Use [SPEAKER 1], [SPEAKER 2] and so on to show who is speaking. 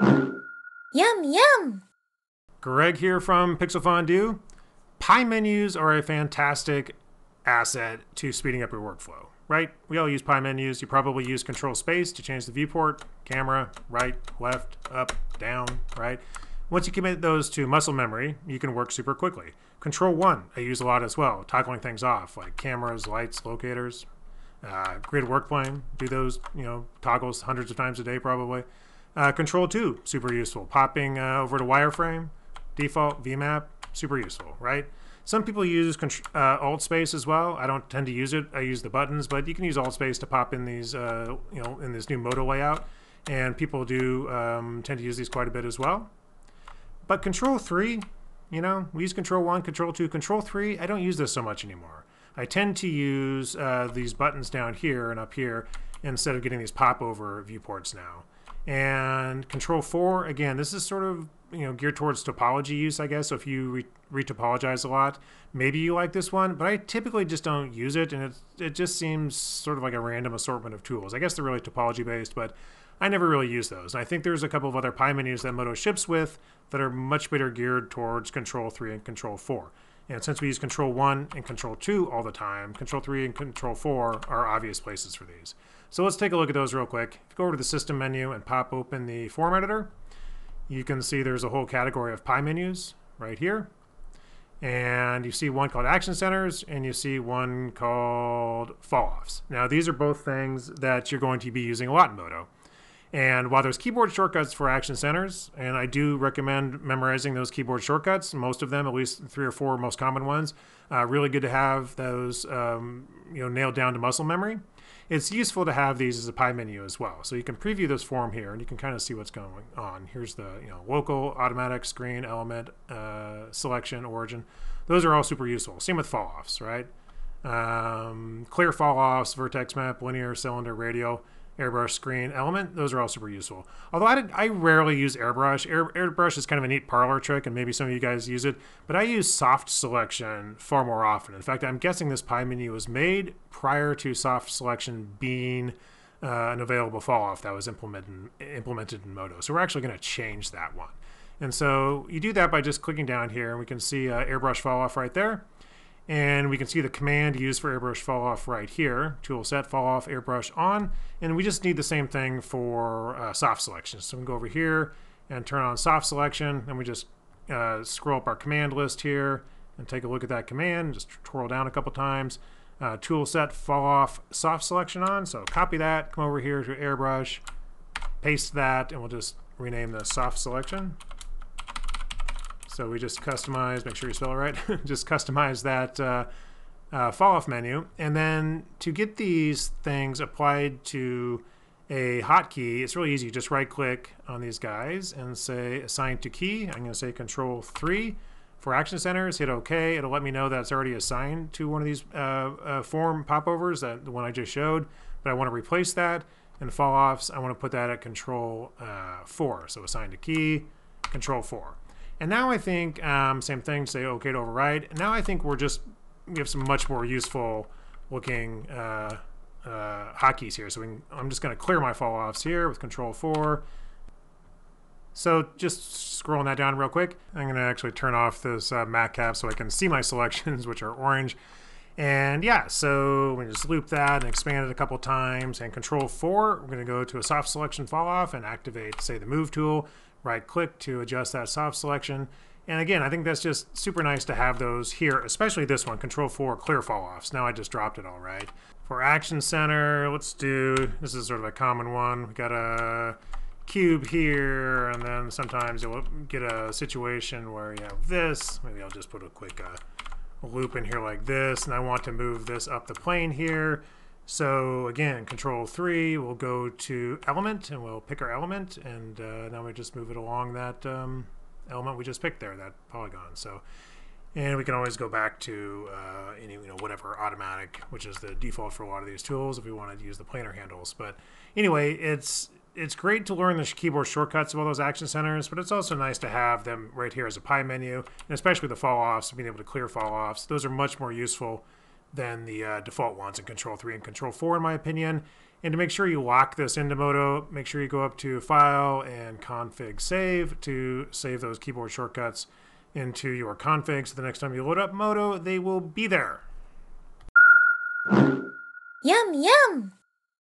[SPEAKER 1] Yum, yum!
[SPEAKER 2] Greg here from Pixel Fondue. Pie menus are a fantastic asset to speeding up your workflow, right? We all use pie menus. You probably use control space to change the viewport, camera, right, left, up, down, right? Once you commit those to muscle memory, you can work super quickly. Control 1, I use a lot as well, toggling things off like cameras, lights, locators. Uh, grid work plane, do those, you know, toggles hundreds of times a day probably. Uh, control 2, super useful. Popping uh, over to wireframe, default VMAP, super useful, right? Some people use uh, Alt Space as well. I don't tend to use it. I use the buttons, but you can use Alt Space to pop in these, uh, you know, in this new modal layout. And people do um, tend to use these quite a bit as well. But Control 3, you know, we use Control 1, Control 2, Control 3, I don't use this so much anymore. I tend to use uh, these buttons down here and up here instead of getting these popover viewports now. And Control 4, again, this is sort of you know geared towards topology use, I guess. So if you re- retopologize a lot, maybe you like this one, but I typically just don't use it, and it it just seems sort of like a random assortment of tools. I guess they're really topology based, but I never really use those. And I think there's a couple of other Pie menus that MODO ships with that are much better geared towards Control 3 and Control 4. And since we use Control 1 and Control 2 all the time, Control 3 and Control 4 are obvious places for these. So let's take a look at those real quick. If you go over to the System menu and pop open the Form Editor, you can see there's a whole category of Pie menus right here. And you see one called Action Centers, and you see one called Fall Offs. Now, these are both things that you're going to be using a lot in MODO. And while there's keyboard shortcuts for action centers, and I do recommend memorizing those keyboard shortcuts, most of them, at least three or four most common ones, uh, really good to have those um, you know nailed down to muscle memory. It's useful to have these as a pie menu as well. So you can preview this form here, and you can kind of see what's going on. Here's the you know local, automatic, screen, element, uh, selection, origin. Those are all super useful. Same with fall offs, right? Um, clear fall offs, vertex map, linear, cylinder, radial airbrush screen element those are all super useful. Although i, did, I rarely use airbrush. Air, airbrush is kind of a neat parlor trick and maybe some of you guys use it but i use soft selection far more often. In fact i'm guessing this pie menu was made prior to soft selection being uh, an available fall off that was implemented implemented in modo so we're actually going to change that one. And so you do that by just clicking down here and we can see uh, airbrush fall off right there and we can see the command used for airbrush fall off right here. Tool set fall off airbrush on. And we just need the same thing for uh, soft selection. So we can go over here and turn on soft selection. And we just uh, scroll up our command list here and take a look at that command. Just twirl down a couple times. Uh, tool set fall off soft selection on. So copy that, come over here to airbrush, paste that, and we'll just rename the soft selection. So we just customize, make sure you spell it right, just customize that uh, uh, fall off menu. And then to get these things applied to a hotkey, it's really easy. Just right click on these guys and say assign to key. I'm going to say control 3 for action centers. Hit OK. It'll let me know that it's already assigned to one of these uh, uh, form popovers, that the one I just showed. But I want to replace that. And fall offs, I want to put that at control uh, 4. So assign to key, control 4. And now I think, um, same thing, say OK to override. Now I think we're just, we have some much more useful looking uh, uh, hotkeys here. So can, I'm just going to clear my fall offs here with Control 4. So just scrolling that down real quick, I'm going to actually turn off this uh, MatCap so I can see my selections, which are orange. And yeah, so we just loop that and expand it a couple times. And Control 4, we're going to go to a soft selection fall off and activate, say, the Move tool right click to adjust that soft selection. And again, I think that's just super nice to have those here, especially this one, Control 4 Clear Fall Offs. Now I just dropped it all right. For Action Center, let's do, this is sort of a common one. We got a cube here, and then sometimes you'll get a situation where you have this. Maybe I'll just put a quick uh, loop in here like this, and I want to move this up the plane here. So again, control three, we'll go to element and we'll pick our element and uh, now we just move it along that um, element we just picked there, that polygon. So, and we can always go back to uh, any, you know, whatever automatic, which is the default for a lot of these tools if we wanted to use the planar handles. But anyway, it's it's great to learn the keyboard shortcuts of all those action centers, but it's also nice to have them right here as a pie menu, and especially the fall offs, being able to clear fall offs. Those are much more useful than the uh, default ones in Control 3 and Control 4, in my opinion. And to make sure you lock this into MODO, make sure you go up to File and Config Save to save those keyboard shortcuts into your config. So the next time you load up MODO, they will be there.
[SPEAKER 1] Yum, yum!